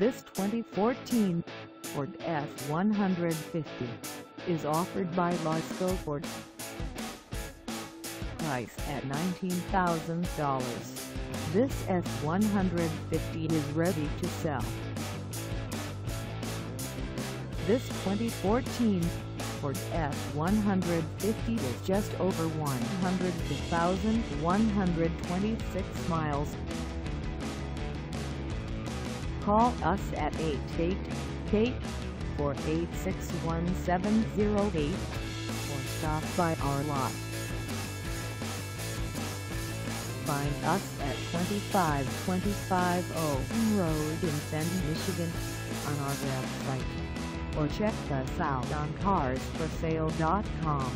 This 2014 Ford F-150 is offered by Lasco Ford. Price at $19,000. This F-150 is ready to sell. This 2014 Ford F-150 is just over 100,126 miles. Call us at 888-486-1708 or stop by our lot. Find us at 2525 Owen Road in Fenton, Michigan on our website or check us out on carsforsale.com.